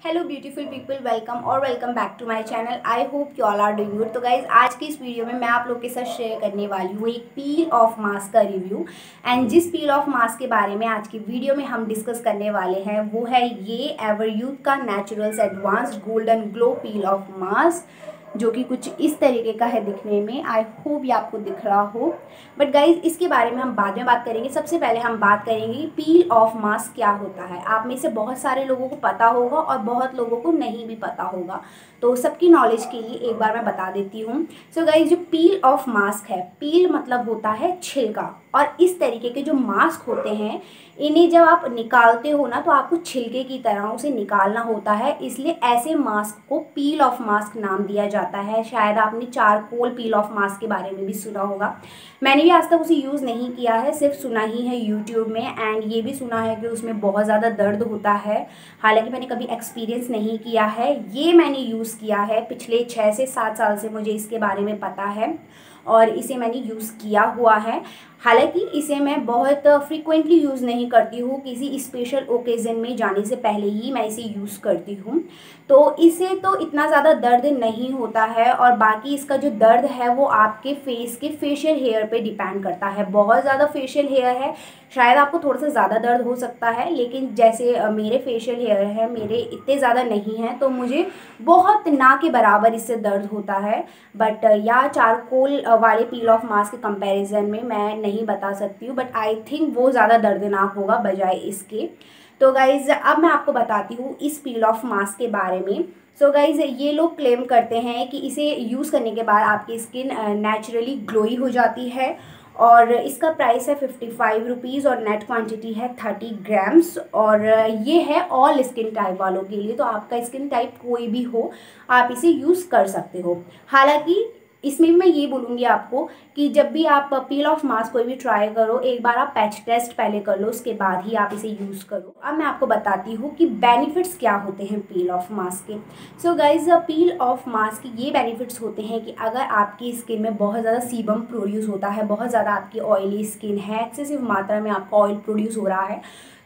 Hello beautiful people welcome और welcome back to my channel I hope you all are doing good तो guys आज की इस video में मैं आप लोग के साथ शेयर करने वाली हूँ एक पील ऑफ़ मास्क का रिव्यू एंड जिस पील ऑफ़ मास्क के बारे में आज की वीडियो में हम डिस्कस करने वाले हैं वो है ये एवर यूथ का naturals advanced golden glow peel off mask जो कि कुछ इस तरीके का है दिखने में। आई होप ये आपको दिख रहा हो। बट गाइज़ इसके बारे में हम बाद में बात करेंगे। सबसे पहले हम बात करेंगे पील ऑफ़ मास्क क्या होता है। आप में से बहुत सारे लोगों को पता होगा और बहुत लोगों को नहीं भी पता होगा। तो सबकी नॉलेज के लिए एक बार मैं बता देती हूँ। सो गाइज़ जो पील ऑफ़ मास्क है पील मतलब होता है छिलका। और इस तरीके के जो मास्क होते हैं, इन्हें जब आप निकालते हो ना तो आपको छिलके की तरह उसे निकालना होता है। इसलिए ऐसे मास्क को पील ऑफ़ मास्क नाम दिया जाता है। शायद आपने चारकोल पील ऑफ़ मास्क के बारे में भी सुना होगा। मैंने भी आज तक उसे यूज़ नहीं किया है, सिर्फ़ सुना ही है यूट्यूब में एंड ये भी सुना है कि उसमें बहुत ज़्यादा दर्द होता है। हालाँकि मैंने कभी एक्सपीरियंस नहीं किया है। ये मैंने यूज़ किया है पिछले छः से सात साल से मुझे इसके बारे में पता है और इसे मैंने यूज़ किया हुआ है। हालाँकि इसे मैं बहुत फ्रीक्वेंटली यूज़ नहीं करती हूँ, किसी स्पेशल ओकेज़न में जाने से पहले ही मैं इसे यूज़ करती हूँ। तो इसे तो इतना ज़्यादा दर्द नहीं होता है और बाकी इसका जो दर्द है वो आपके फेस के फेशियल हेयर पे डिपेंड करता है। बहुत ज़्यादा फेशियल हेयर है, शायद आपको थोड़ा सा ज़्यादा दर्द हो सकता है, लेकिन जैसे मेरे फेशियल हेयर है, मेरे इतने ज़्यादा नहीं हैं तो मुझे बहुत ना के बराबर इससे दर्द होता है। बट या चारकोल वाले पील ऑफ़ मास्क के कंपैरिजन में मैं नहीं बता सकती हूँ बट आई थिंक वो ज़्यादा दर्दनाक होगा बजाय इसके। तो गाइज़ अब मैं आपको बताती हूँ इस पील ऑफ़ मास्क के बारे में। सो so गाइज़ ये लोग क्लेम करते हैं कि इसे यूज़ करने के बाद आपकी स्किन नेचुरली ग्लोई हो जाती है और इसका प्राइस है फिफ्टी फाइव रुपीज़ और नेट क्वांटिटी है थर्टी ग्राम्स और ये है ऑल स्किन टाइप वालों के लिए। तो आपका स्किन टाइप कोई भी हो, आप इसे यूज़ कर सकते हो। हालाँकि इसमें भी मैं ये बोलूँगी आपको कि जब भी आप पील ऑफ़ मास्क कोई भी ट्राई करो, एक बार आप पैच टेस्ट पहले कर लो, उसके बाद ही आप इसे यूज़ करो। अब मैं आपको बताती हूँ कि बेनिफिट्स क्या होते हैं पील ऑफ़ मास्क के। So guys peel off mask के ये बेनिफिट्स होते हैं कि अगर आपकी स्किन में बहुत ज़्यादा सीबम प्रोड्यूस होता है, बहुत ज़्यादा आपकी ऑयली स्किन है एक्सेसिव मात्रा में आपका ऑयल प्रोड्यूस हो रहा है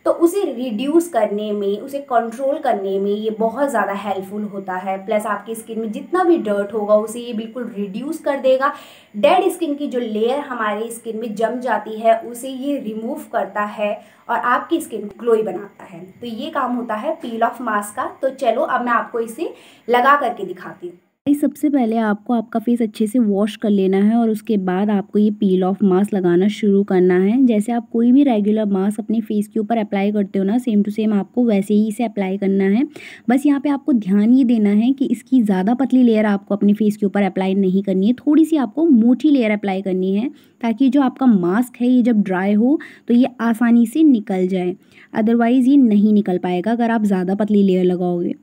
तो उसे रिड्यूस करने में, उसे कंट्रोल करने में ये बहुत ज़्यादा हेल्पफुल होता है। प्लस आपकी स्किन में जितना भी डर्ट होगा, उसे ये बिल्कुल रिड्यूस कर देगा। डेड स्किन की जो लेयर हमारे स्किन में जम जाती है, उसे ये रिमूव करता है और आपकी स्किन ग्लोई बनाता है। तो ये काम होता है पील ऑफ़ मास्क का। तो चलो, अब मैं आपको इसे लगा करके दिखाती हूँ। सबसे पहले आपको आपका फेस अच्छे से वॉश कर लेना है और उसके बाद आपको ये पील ऑफ़ मास्क लगाना शुरू करना है। जैसे आप कोई भी रेगुलर मास्क अपने फेस के ऊपर अप्लाई करते हो ना सेम टू सेम आपको वैसे ही इसे अप्लाई करना है। बस यहाँ पे आपको ध्यान ये देना है कि इसकी ज़्यादा पतली लेयर आपको अपने फेस के ऊपर अप्लाई नहीं करनी है। थोड़ी सी आपको मोटी लेयर अप्लाई करनी है ताकि जो आपका मास्क है, ये जब ड्राई हो तो ये आसानी से निकल जाए। अदरवाइज़ ये नहीं निकल पाएगा अगर आप ज़्यादा पतली लेयर लगाओगे।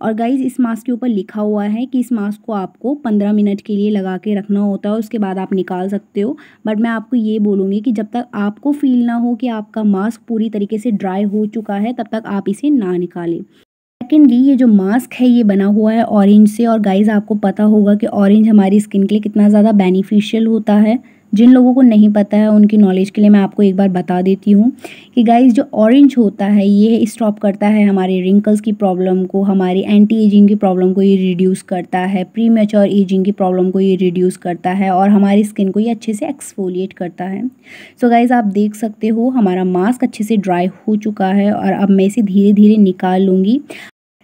और गाइज़ इस मास्क के ऊपर लिखा हुआ है कि इस मास्क को आपको पंद्रह मिनट के लिए लगा के रखना होता है उसके बाद आप निकाल सकते हो। बट मैं आपको ये बोलूँगी कि जब तक आपको फील ना हो कि आपका मास्क पूरी तरीके से ड्राई हो चुका है, तब तक आप इसे ना निकालें। सेकेंडली ये जो मास्क है, ये बना हुआ है ऑरेंज से और गाइज़ आपको पता होगा कि ऑरेंज हमारी स्किन के लिए कितना ज़्यादा बेनिफिशियल होता है। जिन लोगों को नहीं पता है, उनकी नॉलेज के लिए मैं आपको एक बार बता देती हूँ कि गाइस जो ऑरेंज होता है, ये स्टॉप करता है हमारे रिंकल्स की प्रॉब्लम को, हमारी एंटी एजिंग की प्रॉब्लम को ये रिड्यूस करता है प्री मेच्योर एजिंग की प्रॉब्लम को ये रिड्यूस करता है और हमारी स्किन को ये अच्छे से एक्सफोलिएट करता है। सो so गाइज़ आप देख सकते हो, हमारा मास्क अच्छे से ड्राई हो चुका है और अब मैं इसे धीरे धीरे निकाल लूँगी।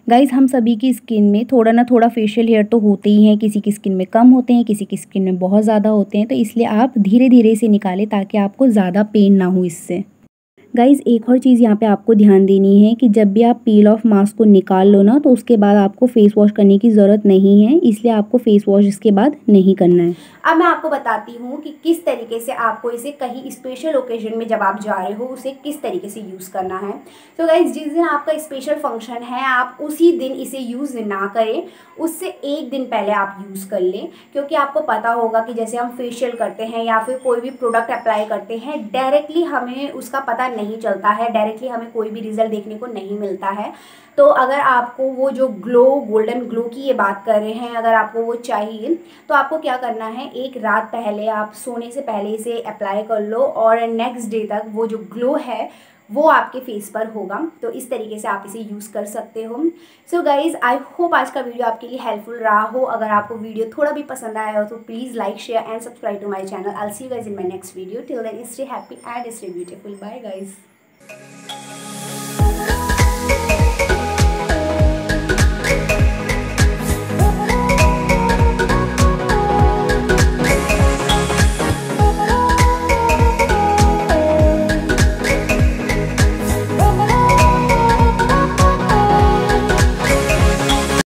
गाइज़ हम सभी की स्किन में थोड़ा ना थोड़ा फेशियल हेयर तो होते ही हैं। किसी की स्किन में कम होते हैं, किसी की स्किन में बहुत ज़्यादा होते हैं। तो इसलिए आप धीरे धीरे से निकालें ताकि आपको ज़्यादा पेन ना हो इससे। गाइज़ एक और चीज़ यहाँ पे आपको ध्यान देनी है कि जब भी आप पील ऑफ़ मास्क को निकाल लो ना तो उसके बाद आपको फेस वॉश करने की ज़रूरत नहीं है, इसलिए आपको फेस वॉश इसके बाद नहीं करना है। अब मैं आपको बताती हूँ कि किस तरीके से आपको इसे कहीं स्पेशल ओकेजन में जब आप जा रहे हो, उसे किस तरीके से यूज़ करना है। तो गाइज़ जिस दिन आपका स्पेशल फ़ंक्शन है, आप उसी दिन इसे यूज़ ना करें, उससे एक दिन पहले आप यूज़ कर लें, क्योंकि आपको पता होगा कि जैसे हम फेशियल करते हैं या फिर कोई भी प्रोडक्ट अप्लाई करते हैं डायरेक्टली हमें उसका पता नहीं चलता है डायरेक्टली हमें कोई भी रिज़ल्ट देखने को नहीं मिलता है। तो अगर आपको वो जो ग्लो गोल्डन ग्लो की ये बात कर रहे हैं, अगर आपको वो चाहिए तो आपको क्या करना है, एक रात पहले आप सोने से पहले इसे अप्लाई कर लो और नेक्स्ट डे तक वो जो ग्लो है वो आपके फेस पर होगा। तो इस तरीके से आप इसे यूज़ कर सकते हो। सो गाइज़ आई होप आज का वीडियो आपके लिए हेल्पफुल रहा हो। अगर आपको वीडियो थोड़ा भी पसंद आया हो तो please like share and subscribe to my channel I see guys in my next video till then stay happy and stay beautiful bye guys